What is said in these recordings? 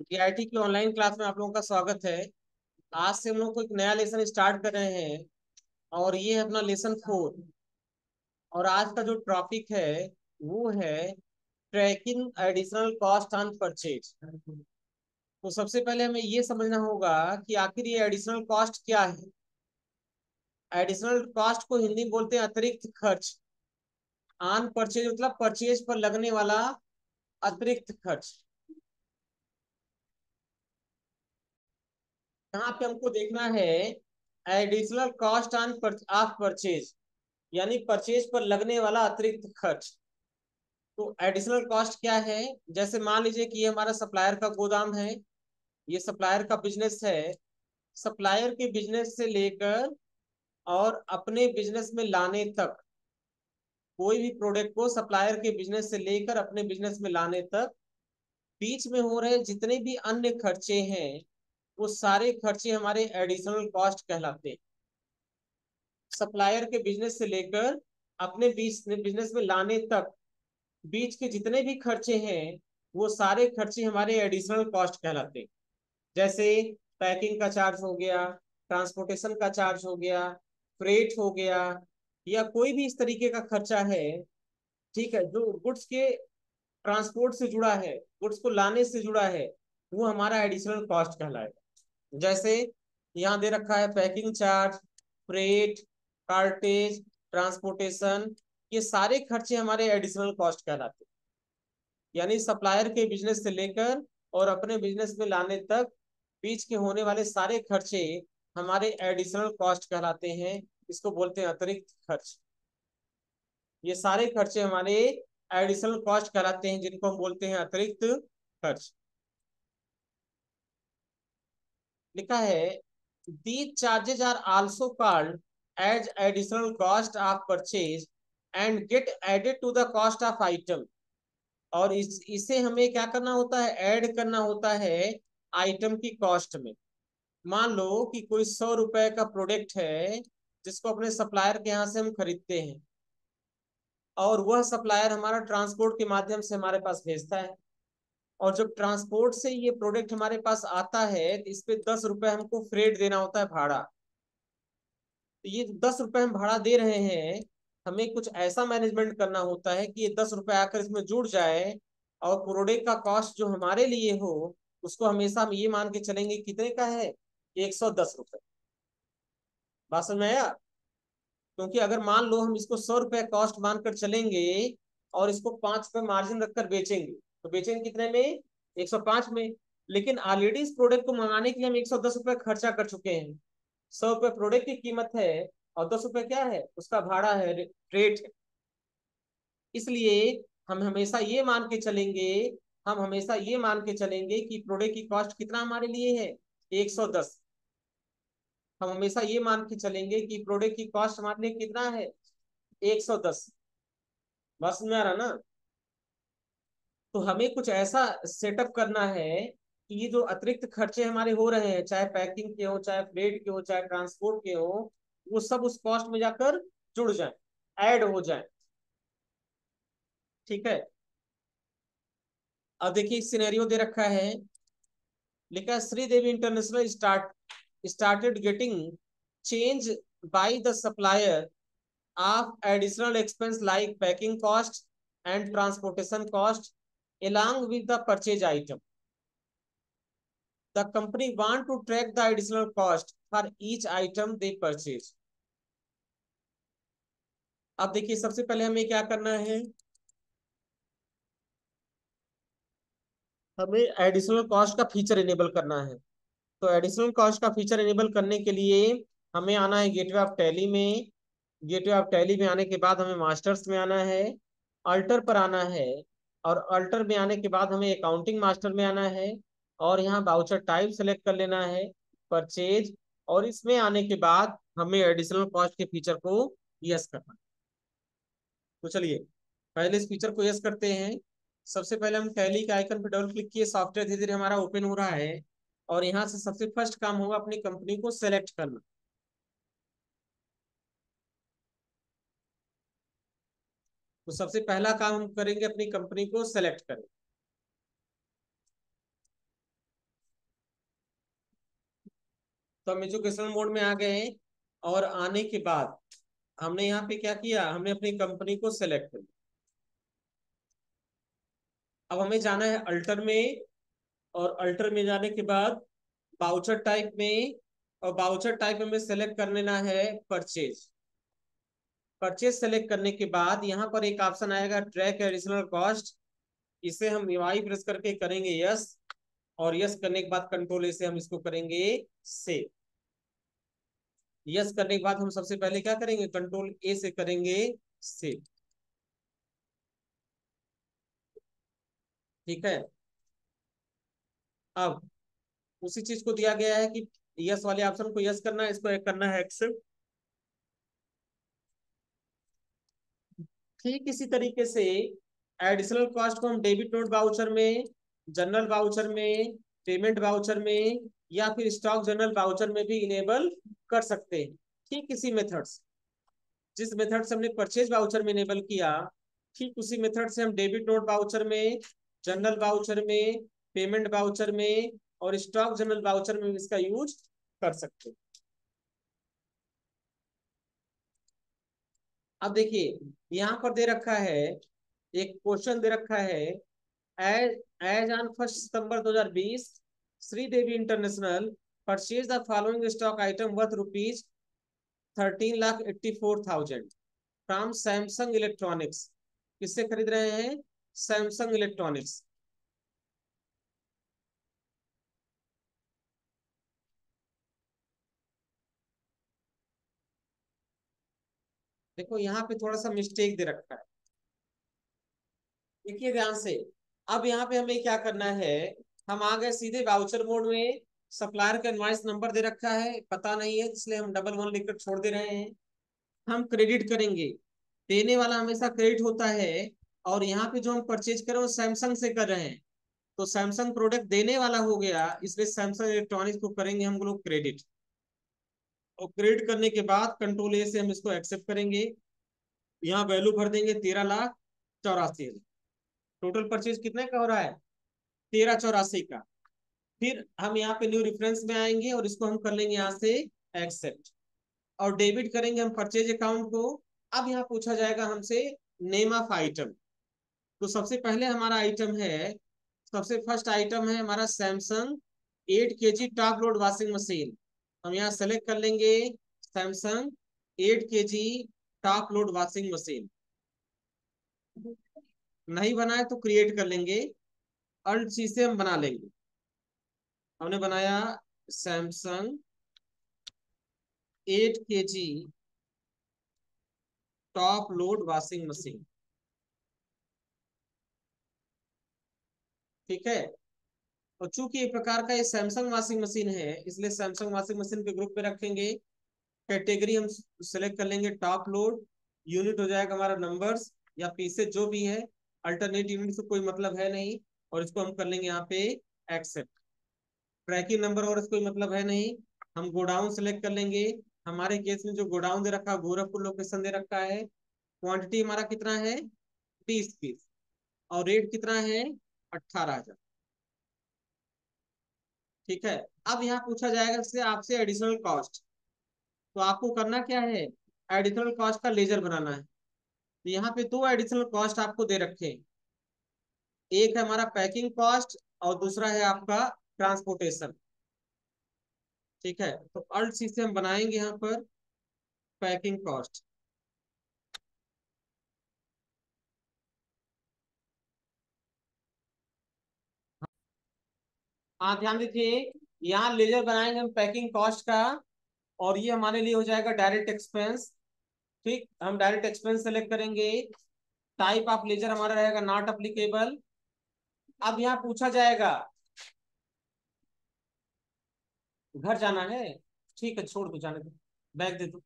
TIT की online class में आप लोगों का स्वागत है। आज से हम लोग को एक नया लेसन स्टार्ट कर रहे हैं और ये है अपना लेसन फोर और आज का जो टॉपिक है, वो है tracking additional cost on purchase तो सबसे पहले हमें ये समझना होगा कि आखिर ये एडिशनल कॉस्ट क्या है? एडिशनल कॉस्ट को हिंदी में बोलते हैं अतिरिक्त खर्च। ऑन परचेज मतलब परचेज पर लगने वाला अतिरिक्त खर्च। यहाँ पे हमको देखना है additional cost on of purchase यानी परचेज पर लगने वाला अतिरिक्त खर्च। तो एडिशनल कॉस्ट क्या है? जैसे मान लीजिए कि ये हमारा सप्लायर का गोदाम है, ये सप्लायर का बिज़नेस है। सप्लायर के बिज़नेस से लेकर और अपने बिज़नेस में लाने तक, कोई भी प्रोडक्ट को सप्लायर के बिज़नेस से लेकर अपने बिज़नेस में लाने तक, बीच में हो रहे जितने भी अन्य खर्चे हैं वो सारे खर्चे हमारे एडिशनल कॉस्ट कहलाते हैं। सप्लायर के बिज़नेस से लेकर अपने बिज़नेस में लाने तक, बीच के जितने भी खर्चे हैं, वो सारे खर्चे हमारे एडिशनल कॉस्ट कहलाते हैं। जैसे पैकिंग का चार्ज हो गया ट्रांसपोर्टेशन का चार्ज हो गया फ्रेट हो गया, या कोई भी इस तरीके का खर्चा है, ठीक है, जो गुड्स के ट्रांसपोर्ट से जुड़ा है गुड्स को लाने से जुड़ा है, वो हमारा एडिशनल कॉस्ट कहलाएगा। जैसे यहाँ दे रखा है packing charge freight cartage transportation ये सारे खर्चे हमारे एडिशनल कॉस्ट कहलाते यानी सप्लायर के बिज़नेस से लेकर और अपने बिज़नेस में लाने तक बीच के होने वाले सारे खर्चे हमारे एडिशनल कॉस्ट कहलाते हैं। इसको बोलते हैं अतिरिक्त खर्च। ये सारे खर्चे हमारे एडिशनल कॉस्ट कहलाते हैं, जिनको हम बोलते हैं अतिरिक्त खर्च। लिखा है these charges are also called as additional cost of purchase and get added to the cost of item और इस, इसे हमें क्या करना होता है? ऐड करना होता है आइटम की कॉस्ट में। मान लो कि कोई सौ रुपए का प्रोडक्ट है, जिसको अपने सप्लायर के यहाँ से हम खरीदते हैं। और वह सप्लायर हमारा ट्रांसपोर्ट के माध्यम से हमारे पास भेजता है। और जब ट्रांसपोर्ट से ये प्रोडक्ट हमारे पास आता है तो इस पे दस रुपए हमको फ्रेट देना होता है भाड़ा। तो ये दस रुपए हम भाड़ा दे रहे हैं, हमें कुछ ऐसा मैनेजमेंट करना होता है कि ये दस रुपए आकर इसमें जुड़ जाए और प्रोडक्ट का कॉस्ट जो हमारे लिए हो, उसको हमेशा हम ये मान के चलेंगे, कितने का है? एक सौ दस रुपए। बात समझ आया? क्योंकि अगर मान लो हम इसको सौ रुपए कॉस्ट मानकर चलेंगे और इसको पाँच रुपए मार्जिन रखकर बेचेंगे तो बेचेंगे कितने में? एक सौ पाँच में। लेकिन ऑलरेडी इस प्रोडक्ट को मंगाने के लिए हम एक सौ दस रुपए खर्चा कर चुके हैं। सौ रुपए प्रोडक्ट की कीमत है और दस रुपए क्या है? उसका भाड़ा है रेट है इसलिए हम हमेशा ये मान के चलेंगे, हम हमेशा ये मान के चलेंगे कि प्रोडक्ट की कॉस्ट कितना हमारे लिए है? एक सौ दस। हम हमेशा ये मान के चलेंगे कि प्रोडक्ट की कॉस्ट हमारे लिए कितना है? एक सौ दस। बस में आ रहा ना? तो हमें कुछ ऐसा सेटअप करना है कि ये जो अतिरिक्त खर्चे हमारे हो रहे हैं, चाहे पैकिंग के हो, चाहे फ्रेट के हो, चाहे ट्रांसपोर्ट के हो, वो सब उस कॉस्ट में जाकर जुड़ जाए, ऐड हो जाए। ठीक है? अब देखिए सिनेरियो दे रखा है। लिखा Sridevi international start started getting change by the supplier of additional expense like packing cost and transportation cost along with the purchase item. The company want to track the additional cost for each item they purchase. अब देखिए, सबसे पहले हमें क्या करना है? हमें additional cost का फीचर इनेबल करना है। तो एडिशनल कॉस्ट का फीचर इनेबल करने के लिए हमें आना है गेटवे ऑफ़ टैली में। गेटवे ऑफ़ टैली में आने के बाद हमें मास्टर्स में आना है। अल्टर पर आना है। और अल्टर में आने के बाद हमें अकाउंटिंग मास्टर में आना है और यहाँ बाउचर टाइप सेलेक्ट कर लेना है परचेज और इसमें आने के बाद हमें एडिशनल कॉस्ट के फीचर को यस करना तो चलिए, पहले इस फीचर को यस करते हैं। सबसे पहले हम टैली के आइकन पर डबल क्लिक किए सॉफ्टवेयर धीरे धीरे हमारा ओपन हो रहा है और यहाँ से सबसे फ़र्स्ट काम होगा अपनी कंपनी को सेलेक्ट करना। तो सबसे पहला काम हम करेंगे अपनी कंपनी को सेलेक्ट करें तो हम एजुकेशनल मोड में आ गए और आने के बाद हमने यहाँ पे क्या किया? हमने अपनी कंपनी को सेलेक्ट कर अब हमें जाना है अल्टर में और अल्टर में जाने के बाद बाउचर टाइप में और बाउचर टाइप में सेलेक्ट कर लेना है परचेज परचेज सेलेक्ट करने के बाद यहाँ पर एक ऑप्शन आएगा ट्रैक एडिशनल कॉस्ट इसे हम वाई प्रेस करके करेंगे यस और यस करने के बाद कंट्रोल ए से हम इसको करेंगे से यस करने के बाद हम सबसे पहले क्या करेंगे? कंट्रोल ए से करेंगे से ठीक है? अब उसी चीज़ को दिया गया है कि यस वाले ऑप्शन को यस करना है, इसको एक करना है एक्सेप्ट ठीक इसी तरीके से एडिशनल कॉस्ट को हम डेबिट नोट बाउचर में जनरल वाउचर में पेमेंट वाउचर में या फिर स्टॉक जनरल वाउचर में भी इनेबल कर सकते हैं। ठीक इसी मेथड्स जिस मेथड से हमने परचेज बाउचर में इनेबल किया, ठीक उसी मेथड से हम डेबिट नोट बाउचर में जनरल वाउचर में पेमेंट बाउचर में और स्टॉक जनरल वाउचर में इसका यूज़ कर सकते अब देखिए, यहाँ पर दे रखा है, एक क्वेश्चन दे रखा है एज ऑन फ़र्स्ट सितंबर 2020 Sridevi international purchase the following stock item worth rupees thirteen lakh eighty four thousand from Samsung electronics किससे खरीद रहे हैं? सैमसंग इलेक्ट्रॉनिक्स देखो, यहाँ पे थोड़ा सा मिस्टेक दे रखा है। देखिए ध्यान से, अब यहाँ पे हमें क्या करना है? हम आ गए सीधे वाउचर मोड में सप्लायर का इनवाइस नंबर दे रखा है, पता नहीं है, इसलिए हम डबल वन लिखकर छोड़ दे रहे हैं। हम क्रेडिट करेंगे। देने वाला हमेशा क्रेडिट होता है, और यहाँ पे जो हम परचेज करें वो सैमसंग से कर रहे हैं। तो सैमसंग प्रोडक्ट देने वाला हो गया, इसलिए सैमसंग इलेक्ट्रॉनिक्स को करेंगे हम लोग क्रेडिट और क्रेडिट करने के बाद कंट्रोल ए से हम इसको एक्सेप्ट करेंगे। यहाँ वैल्यू भर देंगे तेरह लाख चौरासी हज़ार। टोटल परचेज कितने का हो रहा है? तेरह चौरासी का। फिर हम यहाँ पे न्यू रेफरेंस में आएँगे और इसको हम कर लेंगे यहाँ से एक्सेप्ट और डेबिट करेंगे हम परचेज अकाउंट को। अब यहाँ पूछा जाएगा हमसे नेम ऑफ़ आइटम तो सबसे पहले हमारा आइटम है, सबसे फ़र्स्ट आइटम है हमारा Samsung eight K G top load washing machine हम यहाँ सेलेक्ट कर लेंगे Samsung eight K G top load washing machine नहीं बनाए तो क्रिएट कर लेंगे अल्ट सी से हम बना लेंगे। हमने बनाया Samsung eight K G top load washing machine ठीक है? और चूँकि एक प्रकार का ये सैमसंग वॉशिंग मशीन है, इसलिए सैमसंग वॉशिंग मशीन के ग्रुप में रखेंगे। कैटेगरी हम सेलेक्ट कर लेंगे टॉप लोड यूनिट हो जाएगा हमारा नंबर्स या पीसेज जो भी है। अल्टरनेट यूनिट से कोई मतलब है नहीं और इसको हम कर लेंगे यहाँ पे एक्सेप्ट ट्रैकिंग नंबर और कोई मतलब है नहीं। हम गोडाउन सेलेक्ट कर लेंगे। हमारे केस में जो गोडाउन दे रखा है, गोरखपुर लोकेशन दे रखा है। क्वांटिटी हमारा कितना है? बीस पीस और रेट कितना है? अट्ठारह हज़ार। ठीक है? अब यहाँ पूछा जाएगा आपसे एडिशनल कॉस्ट तो आपको करना क्या है? एडिशनल कॉस्ट का लेजर बनाना है। तो यहाँ पे दो एडिशनल कॉस्ट आपको दे रखे एक है हमारा पैकिंग कॉस्ट और दूसरा है आपका ट्रांसपोर्टेशन ठीक है? तो अल्ट सी से हम बनाएँगे यहाँ पर पैकिंग कॉस्ट हाँ ध्यान दीजिए यहाँ लेजर बनाएँगे हम पैकिंग कॉस्ट का, और ये हमारे लिए हो जाएगा डायरेक्ट एक्सपेंस। ठीक, हम डायरेक्ट एक्सपेंस सेलेक्ट करेंगे। टाइप ऑफ़ लेजर हमारा रहेगा नॉट अप्लीकेबल। अब यहाँ पूछा जाएगा, घर जाना है? ठीक है, छोड़ दो, जाने दो, बैग दे दो।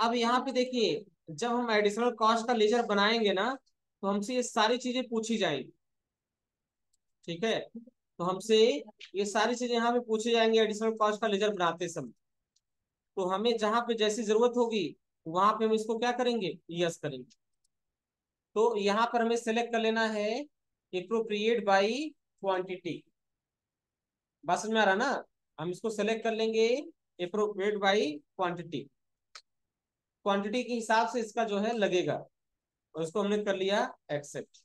अब यहाँ पे देखिए, जब हम एडिशनल कॉस्ट का लेजर बनाएँगे ना तो हमसे ये सारी चीज़ें पूछी जाएँगी। ठीक है? तो हमसे ये सारी चीज़ें यहाँ पे पूछे जाएँगे एडिशनल कॉस्ट का लेजर बनाते समय। तो हमें जहाँ पे जैसी ज़रूरत होगी, वहाँ पे हम इसको क्या करेंगे? यस करेंगे। तो यहाँ पर हमें सेलेक्ट कर लेना है अप्रोप्रिएट बाई क्वांटिटी समझ में आ रहा ना? हम इसको सेलेक्ट कर लेंगे अप्रोप्रिएट बाई क्वांटिटी क्वांटिटी के हिसाब से इसका जो है लगेगा। और इसको हमने कर लिया एक्सेप्ट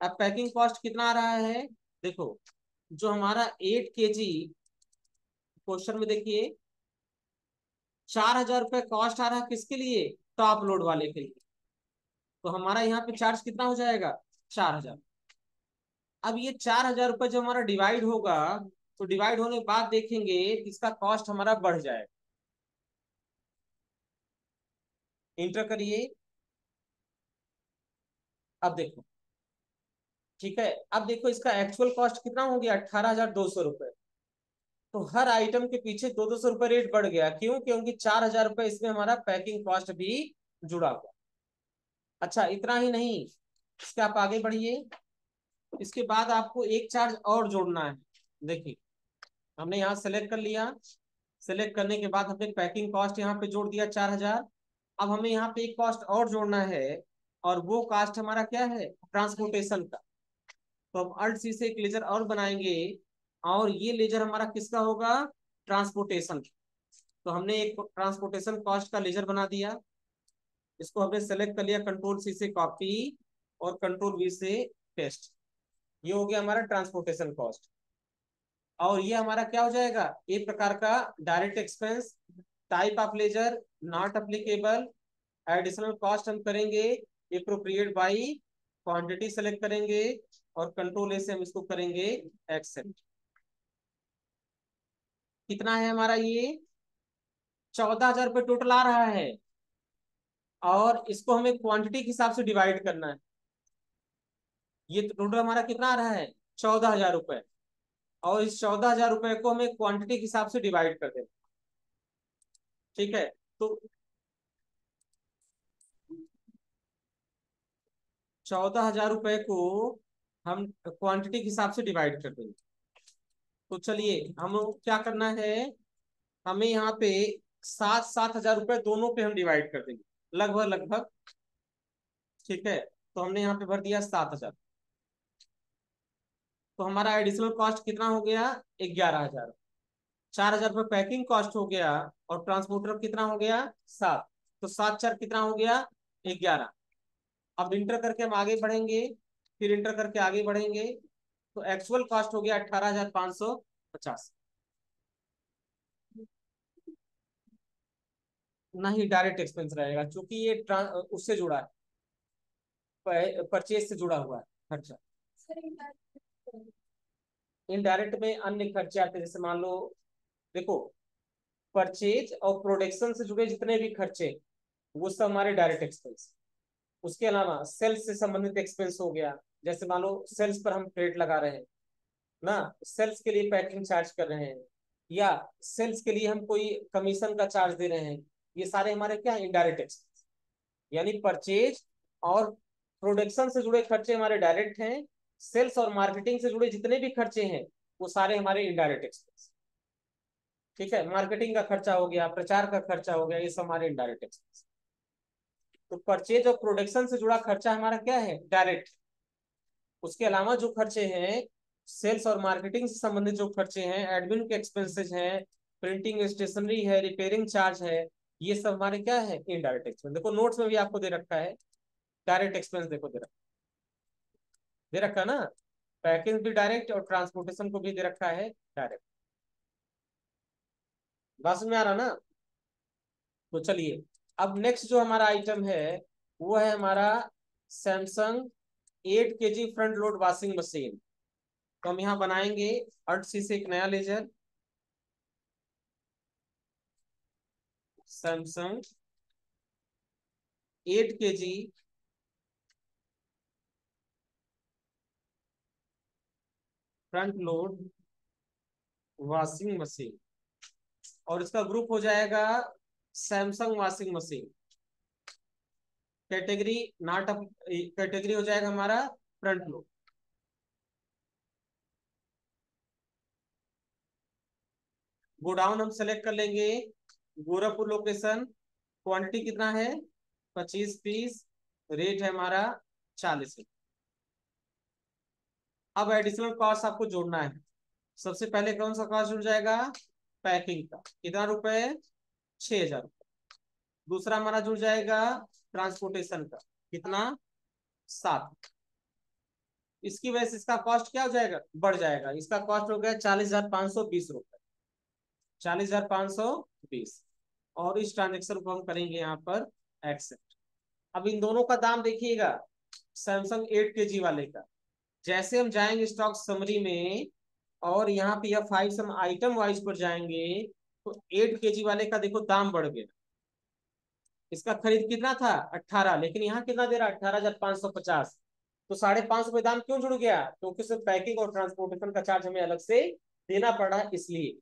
अब पैकिंग कॉस्ट कितना आ रहा है? देखो, जो हमारा एट के जी क्वेश्चन में देखिए, चार हज़ार रुपए कॉस्ट आ रहा किसके लिए? टॉप लोड वाले के लिए। तो हमारा यहाँ पे चार्ज कितना हो जाएगा? चार हज़ार। अब ये चार हज़ार रुपए जब हमारा डिवाइड होगा तो डिवाइड होने के बाद देखेंगे इसका कॉस्ट हमारा बढ़ जाएगा। इंटर करिए। अब देखो। ठीक है? अब देखो इसका एक्चुअल कॉस्ट कितना हो गया? अठारह हज़ार दो सौ रुपए। तो हर आइटम के पीछे दो दो सौ रुपए रेट बढ़ गया। क्यों? क्योंकि चार हज़ार रुपए इसमें हमारा पैकिंग कॉस्ट भी जुड़ा हुआ। अच्छा इतना ही नहीं। इसके आप आगे बढ़िए। इसके बाद आपको एक चार्ज और जोड़ना है। देखिए, हमने यहाँ सेलेक्ट कर लिया। सेलेक्ट करने के बाद हमने पैकिंग कॉस्ट यहाँ पे जोड़ दिया चार हज़ार। अब हमें यहाँ पे एक कॉस्ट और जोड़ना है। और वो कॉस्ट हमारा क्या है? ट्रांसपोर्टेशन का। तो हम अल्ट सी से एक लेजर और बनाएँगे और ये लेजर हमारा किसका होगा? ट्रांसपोर्टेशन तो हमने एक ट्रांसपोर्टेशन कॉस्ट का लेजर बना दिया। इसको हमने सेलेक्ट कर लिया, कंट्रोल सी से कॉपी और कंट्रोल वी से पेस्ट। ये हो गया हमारा ट्रांसपोर्टेशन कॉस्ट। और ये हमारा क्या हो जाएगा? एक प्रकार का direct expense, type of ledger, not applicable, additional cost हम करेंगे, अप्रोप्रिएट बाई क्वांटिटी सेलेक्ट करेंगे और कंट्रोल ए से हम इसको करेंगे एक्सेप्ट कितना है हमारा ये? चौदह हज़ार रुपये टोटल आ रहा है। और इसको हमें क्वांटिटी के हिसाब से डिवाइड करना है। ये टोटल हमारा कितना आ रहा है? चौदह हज़ार रुपए और इस चौदह हज़ार रुपए को हमें क्वांटिटी के हिसाब से डिवाइड कर देना ठीक है? तो चौदह हज़ार रुपए को हम क्वांटिटी के हिसाब से डिवाइड कर देंगे। तो चलिए, हम क्या करना है? हमें यहाँ पे सात सात हज़ार रुपए दोनों पे हम डिवाइड कर देंगे। लगभग लगभग, ठीक है? तो हमने यहाँ पे भर दिया सात हज़ार। तो हमारा एडिशनल कॉस्ट कितना हो गया? ग्यारह हज़ार। चार हज़ार रुपये पैकिंग कॉस्ट हो गया और ट्रांसपोर्टर कितना हो गया? सात। तो सात चार कितना हो गया? ग्यारह। अब इंटर करके हम आगे बढ़ेंगे। फिर इंटर करके आगे बढ़ेंगे तो एक्चुअल कॉस्ट हो गया अठारह हज़ार पाँच सौ पचास। नहीं डायरेक्ट एक्सपेंस रहेगा क्योंकि ये उससे जुड़ा है। परचेज से जुड़ा हुआ है, खर्चा। इनडायरेक्ट में अन्य खर्चे आते जैसे मान लो, देखो परचेज और प्रोडक्शन से जुड़े जितने भी खर्चे, वो सब हमारे डायरेक्ट एक्सपेंस उसके अलावा सेल्स से संबंधित एक्सपेंस हो गया जैसे मान लो सेल्स पर हम क्रेडिट लगा रहे हैं, ना? सेल्स के लिए पैकिंग चार्ज कर रहे हैं, या सेल्स के लिए हम कोई कमीशन का चार्ज दे रहे हैं, ये सारे हमारे क्या इनडायरेक्ट एक्सपेंस यानी परचेज और प्रोडक्शन से जुड़े खर्चे हमारे डायरेक्ट हैं सेल्स और मार्केटिंग से जुड़े जितने भी खर्चे हैं, वो सारे हमारे इनडायरेक्ट एक्सपेंस ठीक है? मार्केटिंग का खर्चा हो गया, प्रचार का खर्चा हो गया, ये सब हमारे इनडायरेक्ट एक्सपेंस तो परचेज और प्रोडक्शन से जुड़ा खर्चा हमारा क्या है? डायरेक्ट उसके अलावा जो खर्चे हैं सेल्स और मार्केटिंग से संबंधित जो खर्चे हैं एडमिन के एक्सपेंसेस हैं प्रिंटिंग स्टेशनरी है रिपेयरिंग चार्ज है, ये सब हमारे क्या है? इनडायरेक्ट एक्सपेंस देखो नोट्स में भी आपको दे रखा है। डायरेक्ट एक्सपेंस देखो, दे रखा दे रखा ना? पैकिंग भी डायरेक्ट और ट्रांसपोर्टेशन को भी दे रखा है डायरेक्ट बस में आ रहा ना? तो चलिए, अब नेक्स्ट जो हमारा आइटम है, वो है हमारा Samsung eight K G front load washing machine तो हम यहाँ बनाएँगे अर्ट सी से एक नया ledger. Samsung eight K G front load washing machine और इसका ग्रुप हो जाएगा Samsung washing machine category not category हो जाएगा हमारा फ्रंट लोड गोडाउन हम सेलेक्ट कर लेंगे. गोरखपुर लोकेशन क्वांटिटी कितना है? पच्चीस पीस रेट है हमारा चालीस. अब एडिशनल कॉस्ट आपको जोड़ना है. सबसे पहले कौन सा कॉस्ट जुड़ जाएगा? पैकिंग का. कितना रुपए? छह हज़ार रुपए. दूसरा हमारा जुड़ जाएगा ट्रांसपोर्टेशन का, कितना? सात। इसकी वजह से इसका कॉस्ट क्या हो जाएगा? बढ़ जाएगा। इसका कॉस्ट हो गया चालीस हज़ार पाँच सौ बीस रुपए। चालीस हज़ार पाँच सौ बीस। और इस ट्रांजेक्शन को हम करेंगे यहाँ पर एक्सेप्ट अब इन दोनों का दाम देखिएगा। सैमसंग एट के जी वाले का। जैसे हम जाएँगे स्टॉक समरी में, और यहाँ पे यह फाइव सम आइटम वाइज पर जाएँगे तो एट के जी वाले का देखो दाम बढ़ गया। इसका खरीद कितना था? अट्ठारह। लेकिन यहाँ कितना दे रहा? है अट्ठारह हज़ार पाँच सौ पचास। तो साढ़े पाँच रुपए दाम क्यों जुड़ गया? क्योंकि सिर्फ़ पैकिंग और ट्रांसपोर्टेशन का चार्ज हमें अलग से देना पड़ा इसलिए।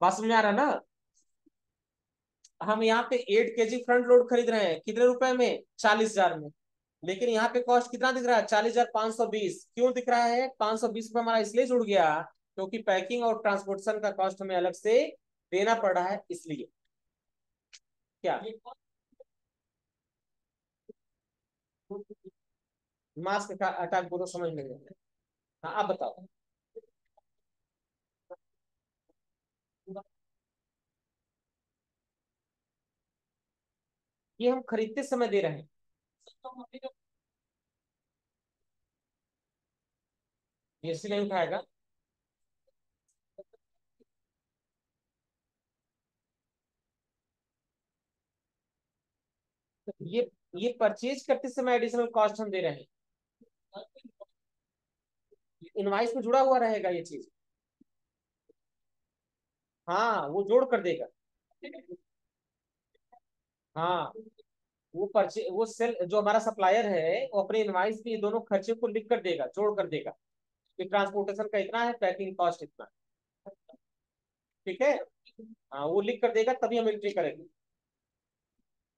बात समझ आ रहा ना? हम यहाँ पे eight K G front load खरीद रहे हैं। कितने रुपए में? चालीस हज़ार में। लेकिन यहाँ पे कॉस्ट कितना दिख रहा है? चालीस हज़ार पाँच सौ बीस। क्यों दिख रहा है? पाँच सौ बीस रुपए हमारा इसलिए जुड़ गया, क्योंकि पैकिंग और ट्रांसपोर्टेशन का कॉस्ट हमें अलग से देना पड़ रहा है इसलिए। क्या? मास्क का अटैक बोलो समझ में हाँ। आप बताओ। ये हम खरीदते समय दे रहे हैं। नहीं उठाएगा। ये ये परचेज करते समय एडिशनल कॉस्ट हम दे रहे हैं। इनवाइस में जुड़ा हुआ रहेगा ये चीज़। हाँ वो जोड़ कर देगा। हाँ वो परचे वो सेल जो हमारा सप्लायर है, वो अपने इनवाइस में दोनों खर्चे को लिख कर देगा, जोड़ कर देगा। कि ट्रांसपोर्टेशन का इतना है पैकिंग कॉस्ट इतना ठीक है? हाँ वो लिख कर देगा, तभी हम एंट्री करेंगे।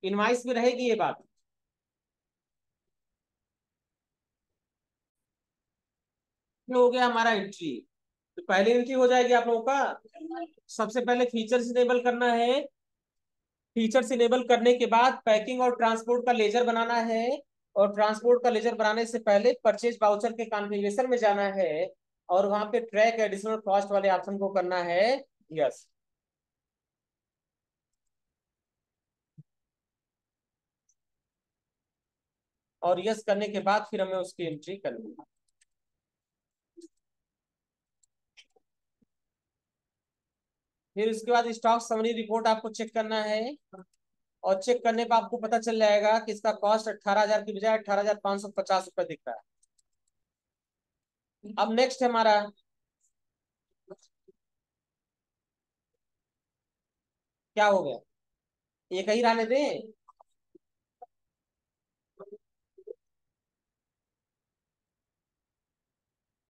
इनवाइस में रहेगी ये बात। हो गया हमारा एंट्री तो पहली एंट्री हो जाएगी आप लोगों का। सबसे पहले फीचर्स इनेबल करना है। फीचर्स इनेबल करने के बाद पैकिंग और ट्रांसपोर्ट का लेजर बनाना है। और ट्रांसपोर्ट का लेजर बनाने से पहले परचेज बाउचर के कॉन्फ़िगरेशन में जाना है। और वहाँ पे ट्रैक एडिशनल कॉस्ट वाले ऑप्शन को करना है। यस और यस करने के बाद फिर हमें उसकी एंट्री करनी है। फिर उसके बाद स्टॉक समरी रिपोर्ट आपको चेक करना है। और चेक करने पर आपको पता चल जाएगा कि इसका कॉस्ट अट्ठारह हज़ार की बजाय अठारह हज़ार पाँच सौ पचास रुपए दिख रहा है। अब नेक्स्ट है हमारा। क्या हो गया? एक ही रहने दें